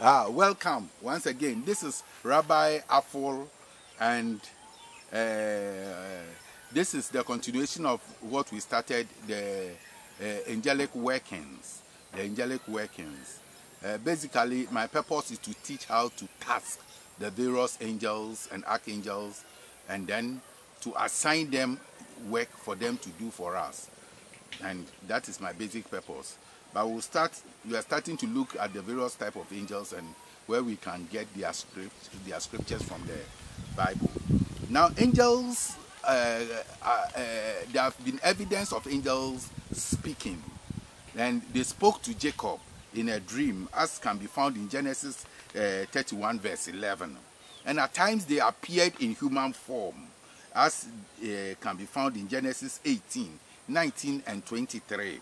Ah, welcome once again. This is Rabbi Afful, and uh, this is the continuation of what we started the uh, angelic workings. The angelic workings. Uh, basically, my purpose is to teach how to task the various angels and archangels, and then to assign them work for them to do for us. And that is my basic purpose. But we'll start, we are starting to look at the various type of angels and where we can get their script, their scriptures from the Bible. Now, angels, uh, uh, uh, there have been evidence of angels speaking, and they spoke to Jacob in a dream, as can be found in Genesis uh, 31, verse 11. And at times they appeared in human form, as uh, can be found in Genesis 18, 19, and 23.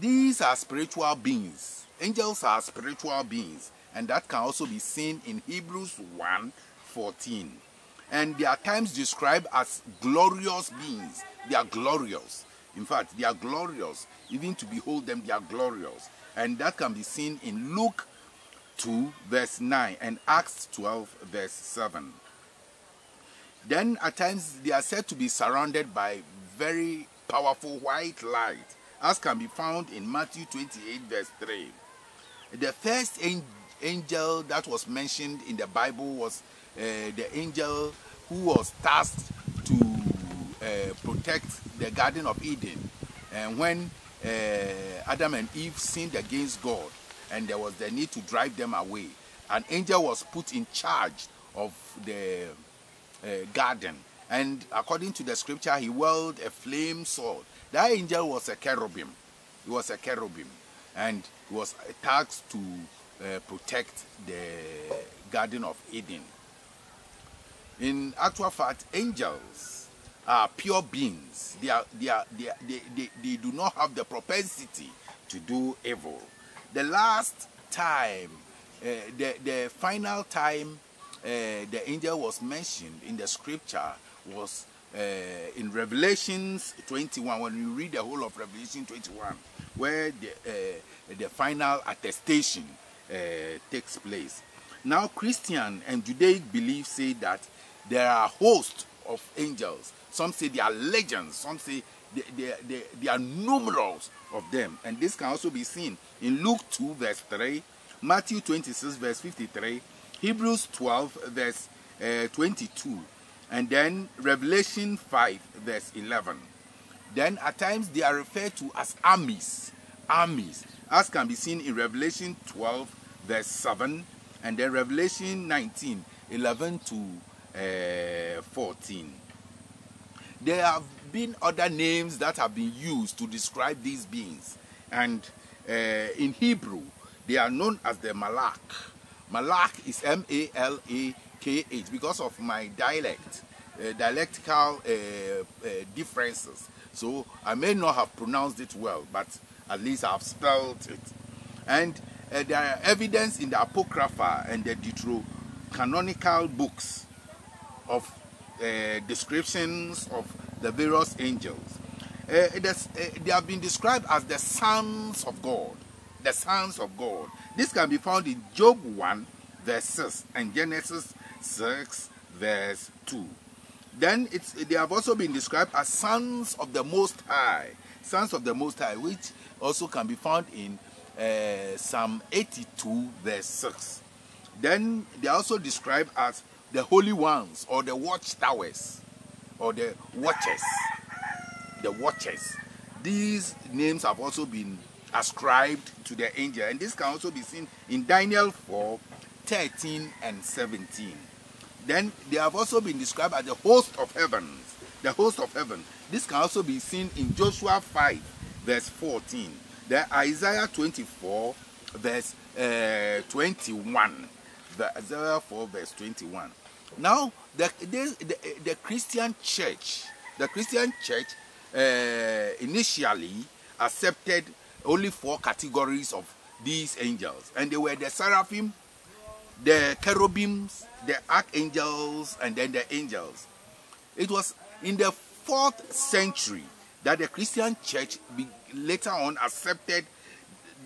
These are spiritual beings. Angels are spiritual beings, and that can also be seen in Hebrews 1 14. And they are times described as glorious beings. They are glorious. In fact, they are glorious. Even to behold them, they are glorious. And that can be seen in Luke 2, verse 9, and Acts 12, verse 7. Then at times they are said to be surrounded by very powerful white light as can be found in Matthew 28, verse 3. The first angel that was mentioned in the Bible was uh, the angel who was tasked to uh, protect the Garden of Eden. And when uh, Adam and Eve sinned against God, and there was the need to drive them away, an angel was put in charge of the garden. And according to the scripture, he wielded a flame sword that angel was a cherubim. He was a cherubim. And he was tasked to uh, protect the Garden of Eden. In actual fact, angels are pure beings. They, are, they, are, they, are, they, they, they do not have the propensity to do evil. The last time, uh, the, the final time uh, the angel was mentioned in the scripture was uh, in Revelations 21, when you read the whole of Revelation 21, where the, uh, the final attestation uh, takes place. Now, Christian and Judaic beliefs say that there are hosts of angels. Some say there are legends. Some say there, there, there are numerals of them. And this can also be seen in Luke 2, verse 3, Matthew 26, verse 53, Hebrews 12, verse uh, 22, and then Revelation 5, verse 11. Then at times they are referred to as armies. Armies, as can be seen in Revelation 12, verse 7, and then Revelation 19, 11 to uh, 14. There have been other names that have been used to describe these beings, and uh, in Hebrew, they are known as the Malak. Malak is M A L A KH because of my dialect, uh, dialectical uh, uh, differences. So I may not have pronounced it well, but at least I've spelled it. And uh, there are evidence in the Apocrypha and the Deuterocanonical books of uh, descriptions of the various angels. Uh, they have been described as the sons of God. The sons of God. This can be found in Job 1, verse 6, and Genesis 6, verse 2. Then they have also been described as sons of the Most High. Sons of the Most High, which also can be found in uh, Psalm 82, verse 6. Then they are also described as the holy ones or the watchtowers or the watchers. The watchers. These names have also been ascribed to the angel, and this can also be seen in Daniel 4 13 and 17. Then they have also been described as the host of heavens. The host of heaven. This can also be seen in Joshua 5, verse 14. Then Isaiah 24, verse uh, 21. The Isaiah 4, verse 21. Now, the, the, the, the Christian church, the Christian church uh, initially accepted only four categories of these angels, and they were the seraphim, the cherubims, the archangels, and then the angels. It was in the fourth century that the Christian church later on accepted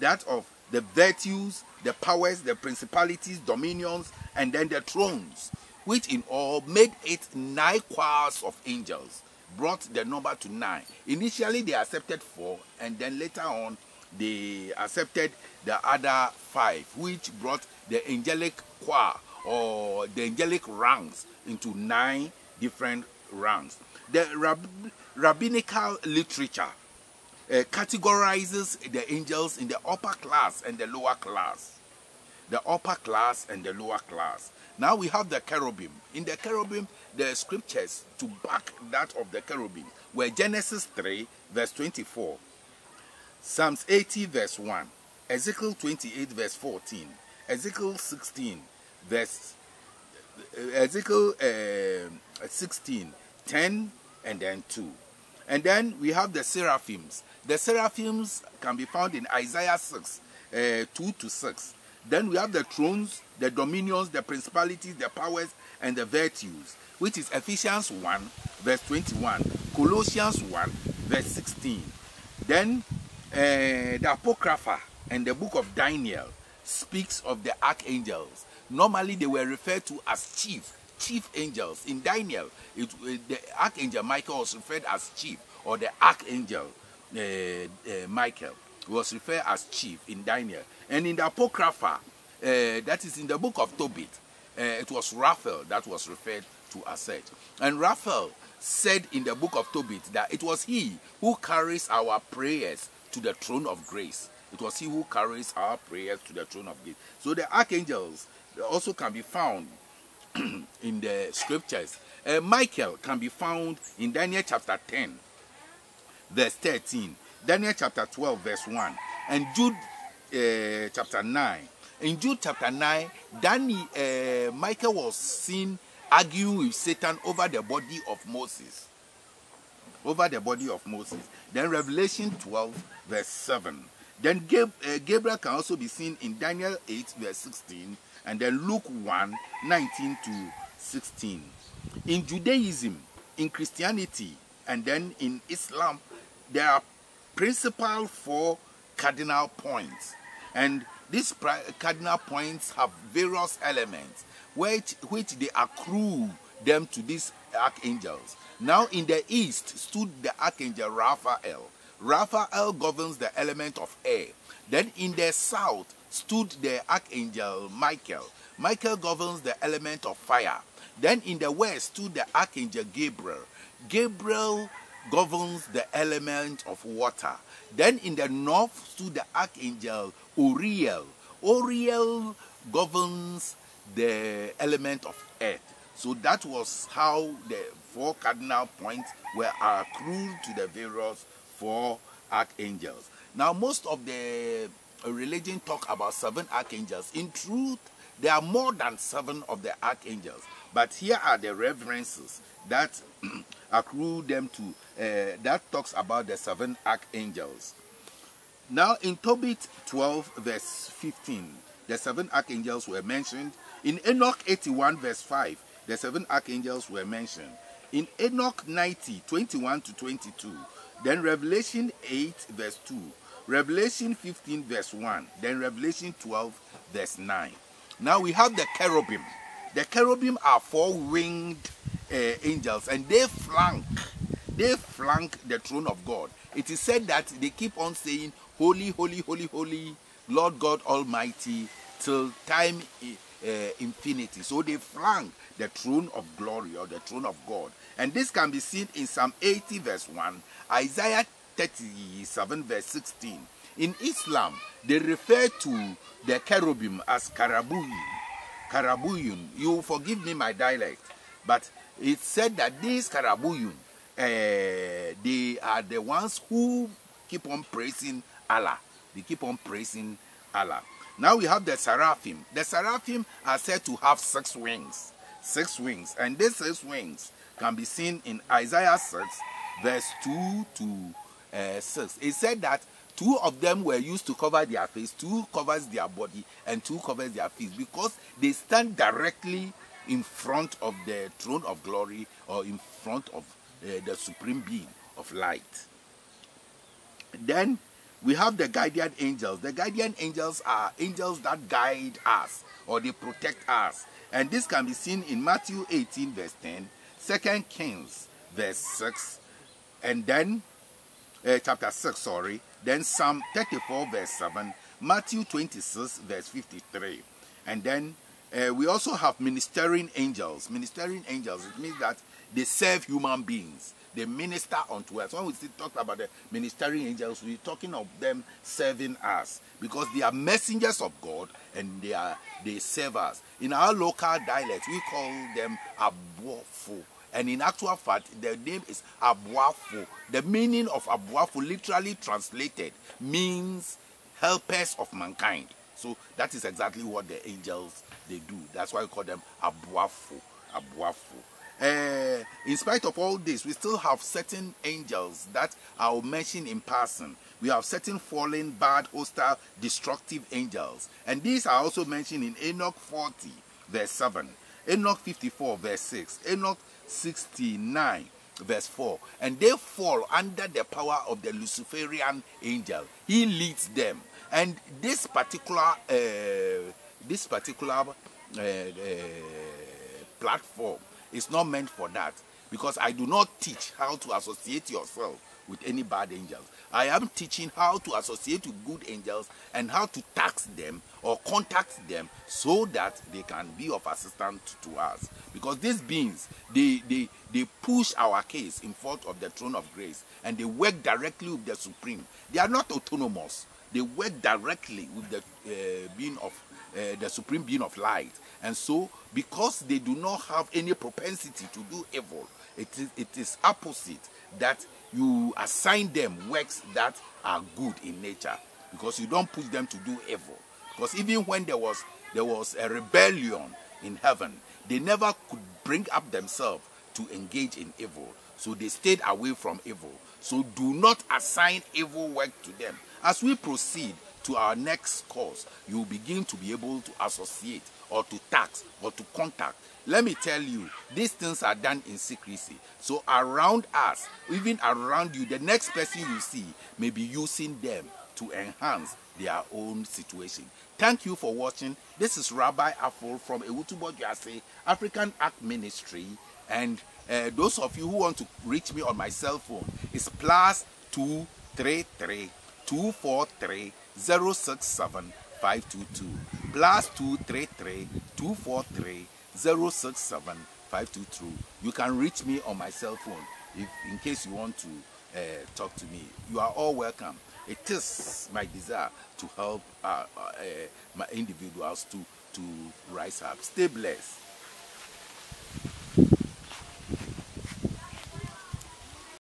that of the virtues, the powers, the principalities, dominions, and then the thrones, which in all made it nine choirs of angels, brought the number to nine. Initially, they accepted four, and then later on, they accepted the other five, which brought the angelic choir or the angelic ranks into nine different ranks. The rab rabbinical literature uh, categorizes the angels in the upper class and the lower class. The upper class and the lower class. Now we have the cherubim. In the cherubim, the scriptures to back that of the cherubim were Genesis 3, verse 24, Psalms 80, verse 1, Ezekiel 28, verse 14, Ezekiel 16, verse Ezekiel uh, 16, 10, and then 2. And then we have the seraphims. The seraphims can be found in Isaiah 6, uh, 2 to 6. Then we have the thrones, the dominions, the principalities, the powers, and the virtues, which is Ephesians 1, verse 21, Colossians 1, verse 16. Then the Apocrypha and the book of Daniel speaks of the archangels. Normally, they were referred to as chief, chief angels. In Daniel, it, uh, the archangel Michael was referred as chief, or the archangel uh, uh, Michael was referred as chief in Daniel. And in the Apocrypha, uh, that is in the book of Tobit, it was Raphael that was referred to as such. And Raphael said in the book of Tobit that it was he who carries our prayers to the throne of grace. It was he who carries our prayers to the throne of grace. So the archangels also can be found in the scriptures. Uh, Michael can be found in Daniel chapter 10, verse 13, Daniel chapter 12, verse 1, and Jude uh, chapter 9. In Jude chapter 9, Danny, uh, Michael was seen arguing with Satan over the body of Moses. Over the body of Moses. Then Revelation 12, verse 7. Then uh, Gabriel can also be seen in Daniel 8, verse 16, and then Luke 1, 19 to 16. In Judaism, in Christianity, and then in Islam, there are principal four cardinal points. And these cardinal points have various elements which, which they accrue them to these archangels. Now, in the east stood the archangel Raphael. Raphael governs the element of air. Then in the south stood the archangel Michael. Michael governs the element of fire. Then in the west stood the archangel Gabriel. Gabriel governs the element of water. Then in the north stood the archangel Uriel. Uriel governs the element of earth. So that was how the four cardinal points were accrued to the various four archangels. Now, most of the religion talk about seven archangels. In truth, there are more than seven of the archangels. But here are the references that accrue them to, uh, that talks about the seven archangels. Now, in Tobit 12, verse 15, the seven archangels were mentioned. In Enoch 81, verse 5, the seven archangels were mentioned. In Enoch 90, 21 to 22, then Revelation 8, verse 2, Revelation 15, verse 1, then Revelation 12, verse 9. Now we have the cherubim. The cherubim are four winged uh, angels and they flank, they flank the throne of God. It is said that they keep on saying, Holy, holy, holy, holy, Lord God Almighty, till time uh, infinity. So they flank the throne of glory or the throne of God. And this can be seen in Psalm 80, verse 1, Isaiah 37, verse 16. In Islam, they refer to the cherubim as karabuyun. Karabuyun. You forgive me my dialect, but it said that these karabuyun, uh, they are the ones who keep on praising Allah. They keep on praising Allah. Now we have the seraphim. The seraphim are said to have six wings. Six wings. And these six wings can be seen in Isaiah 6, verse 2 to uh, 6. It said that two of them were used to cover their face, two covers their body, and two covers their feet because they stand directly in front of the throne of glory or in front of uh, the supreme being of light. Then we have the guardian angels. The guardian angels are angels that guide us or they protect us. And this can be seen in Matthew 18, verse 10, 2 Kings, verse 6, and then uh, chapter 6, sorry, then Psalm 34, verse 7, Matthew 26, verse 53. And then uh, we also have ministering angels. Ministering angels, it means that they serve human beings. They minister unto us. When we talk about the ministering angels, we're talking of them serving us because they are messengers of God and they are they serve us. In our local dialect, we call them abuafo. And in actual fact, their name is abuafo. The meaning of abuafo, literally translated, means helpers of mankind. So that is exactly what the angels they do. That's why we call them abuafo. Abuafo. Uh, in spite of all this, we still have certain angels that I'll mention in passing. We have certain fallen, bad, hostile, destructive angels. And these are also mentioned in Enoch 40, verse 7, Enoch 54, verse 6, Enoch 69, verse 4. And they fall under the power of the Luciferian angel. He leads them. And this particular, uh, this particular uh, platform it's not meant for that because I do not teach how to associate yourself with any bad angels. I am teaching how to associate with good angels and how to tax them or contact them so that they can be of assistance to us. Because these beings, they, they, they push our case in front of the throne of grace and they work directly with the Supreme. They are not autonomous. They work directly with the uh, being of uh, the supreme being of light. And so, because they do not have any propensity to do evil, it is, it is opposite that you assign them works that are good in nature because you don't push them to do evil. Because even when there was there was a rebellion in heaven, they never could bring up themselves to engage in evil. So they stayed away from evil. So do not assign evil work to them. As we proceed, to our next course, you begin to be able to associate or to tax or to contact. Let me tell you, these things are done in secrecy. So around us, even around you, the next person you see may be using them to enhance their own situation. Thank you for watching. This is Rabbi Afful from Ewutubo Jase African Act Ministry. And uh, those of you who want to reach me on my cell phone, it's plus 233 243 067 522 plus 233 243 067 522. You can reach me on my cell phone if in case you want to uh, talk to me. You are all welcome. It is my desire to help uh, uh, my individuals to, to rise up. Stay blessed.